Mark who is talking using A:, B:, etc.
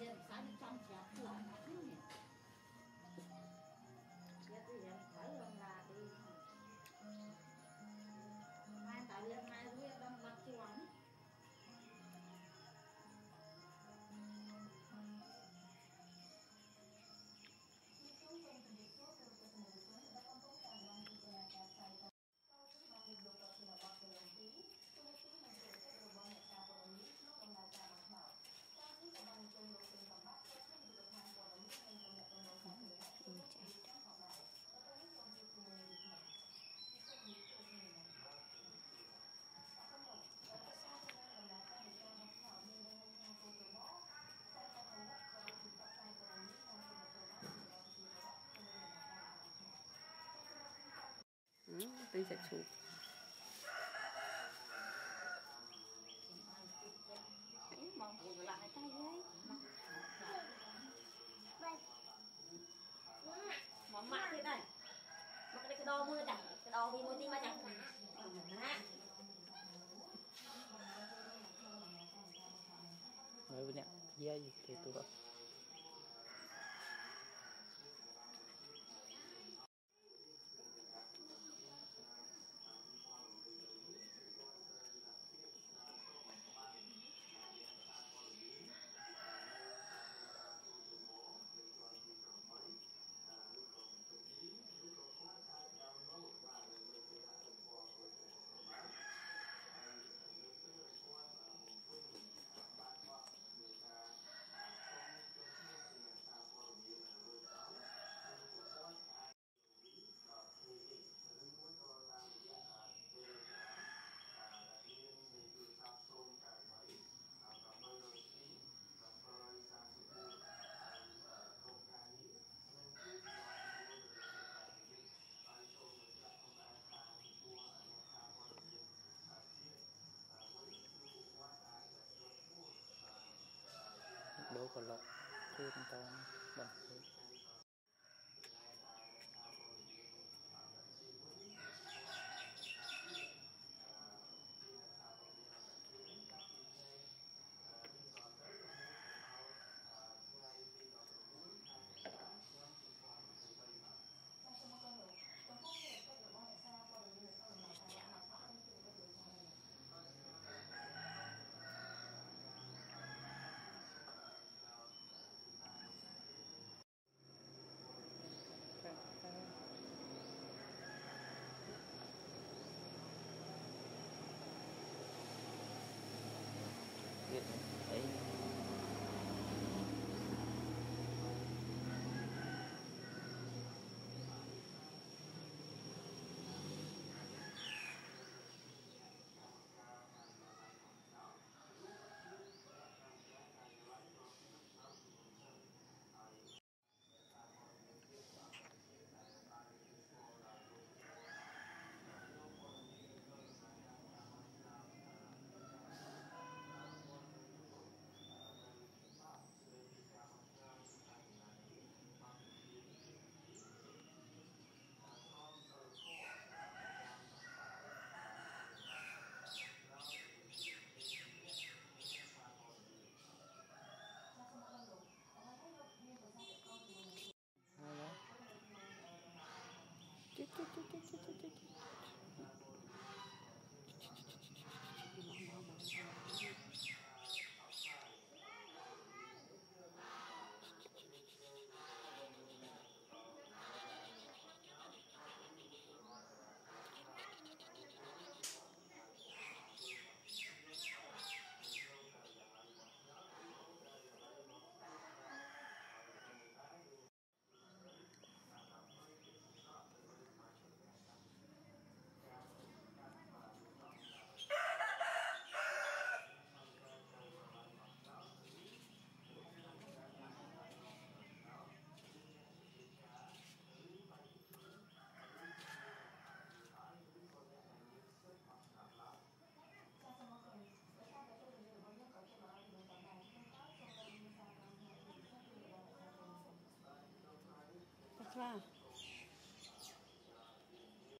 A: சாதிச்சா
B: 30
C: mà mặt thế này
A: mặc cái đo mưa chẳng cái đo vì mưa tí mà chẳng
D: Rồi nè,
E: dây thì tụi đó
C: ก็หละคือ
F: มั
C: น
E: ต
C: แบบนทึ